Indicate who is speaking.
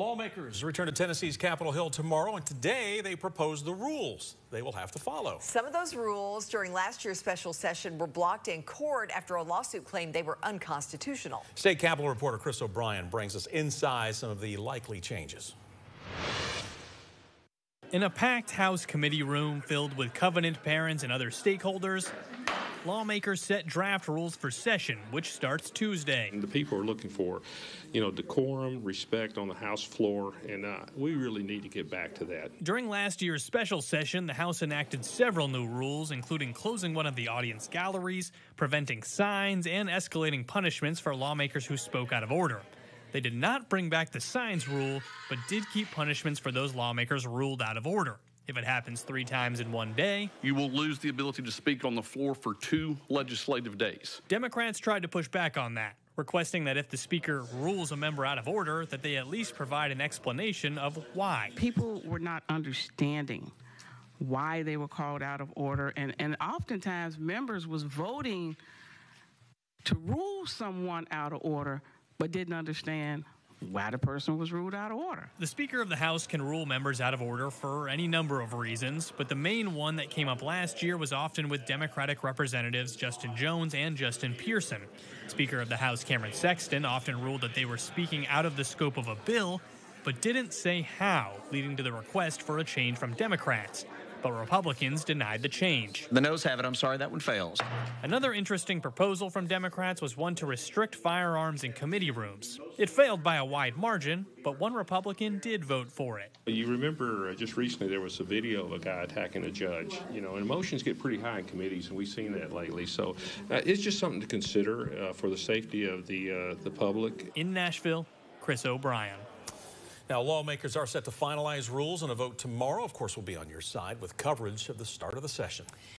Speaker 1: Lawmakers return to Tennessee's Capitol Hill tomorrow, and today they propose the rules they will have to follow.
Speaker 2: Some of those rules during last year's special session were blocked in court after a lawsuit claimed they were unconstitutional.
Speaker 1: State Capitol reporter Chris O'Brien brings us inside some of the likely changes.
Speaker 3: In a packed House committee room filled with Covenant parents and other stakeholders, lawmakers set draft rules for session, which starts Tuesday.
Speaker 4: The people are looking for, you know, decorum, respect on the House floor, and uh, we really need to get back to that.
Speaker 3: During last year's special session, the House enacted several new rules, including closing one of the audience galleries, preventing signs, and escalating punishments for lawmakers who spoke out of order. They did not bring back the signs rule, but did keep punishments for those lawmakers ruled out of order. If it happens three times in one day,
Speaker 5: you will lose the ability to speak on the floor for two legislative days.
Speaker 3: Democrats tried to push back on that, requesting that if the speaker rules a member out of order, that they at least provide an explanation of why.
Speaker 6: People were not understanding why they were called out of order, and, and oftentimes members was voting to rule someone out of order, but didn't understand why the person was ruled out of order.
Speaker 3: The Speaker of the House can rule members out of order for any number of reasons, but the main one that came up last year was often with Democratic Representatives Justin Jones and Justin Pearson. Speaker of the House Cameron Sexton often ruled that they were speaking out of the scope of a bill, but didn't say how, leading to the request for a change from Democrats but Republicans denied the change.
Speaker 7: The noes have it. I'm sorry, that one fails.
Speaker 3: Another interesting proposal from Democrats was one to restrict firearms in committee rooms. It failed by a wide margin, but one Republican did vote for it.
Speaker 4: You remember uh, just recently there was a video of a guy attacking a judge, you know, and emotions get pretty high in committees, and we've seen that lately. So uh, it's just something to consider uh, for the safety of the, uh, the public.
Speaker 3: In Nashville, Chris O'Brien.
Speaker 1: Now, lawmakers are set to finalize rules and a vote tomorrow. Of course, we'll be on your side with coverage of the start of the session.